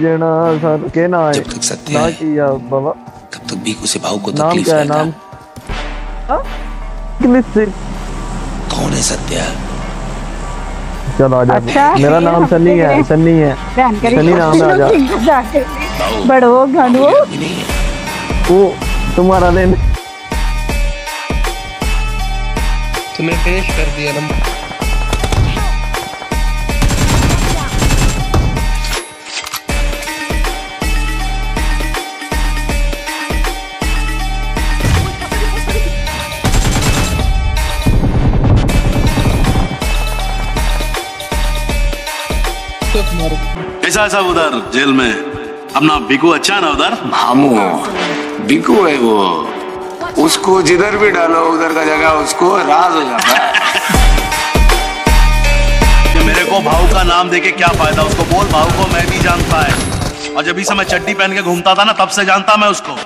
जना सर के ना है? जब तक सत्य ना किया बाबा। तब तक बीकू से भाव को नाम क्या है नाम? हाँ? कौन है सत्या? चल आ जा। अच्छा, मेरा नाम सन्नी है सन्नी है। बहन सनी नाम है आजा बड़ो घनो। वो तुम्हारा लेने तुम्हें फिनिश कर दिया ना कैसा है सब उधर जेल में। अपना बिकू अच्छा है ना उधर? मामू बिकू है वो। उसको जिधर भी डालो उधर का जगह उसको राज हो जाता है। मेरे को भाऊ का नाम देके क्या फ़ायदा? उसको बोल भाऊ को मैं भी जानता है। और जब भी से मैं चड्डी पहन के घूमता था ना तब से जानता मैं उसको।